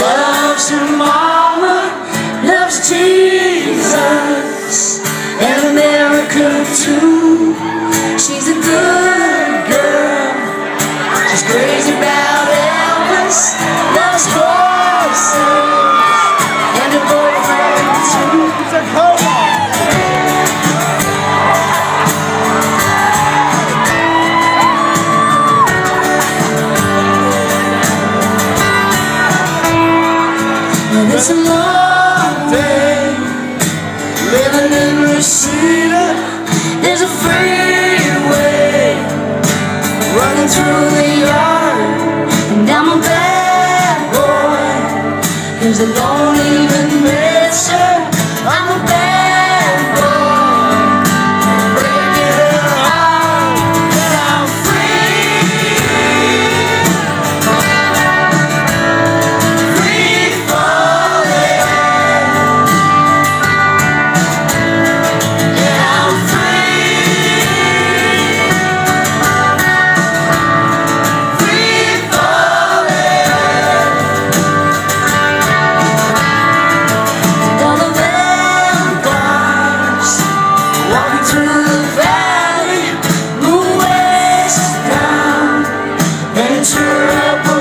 loves her mama, loves Jesus, and America too. It's a long day. Living in Reseda There's a freeway. Running through the yard. And I'm a bad boy. Cause I don't even miss her and up.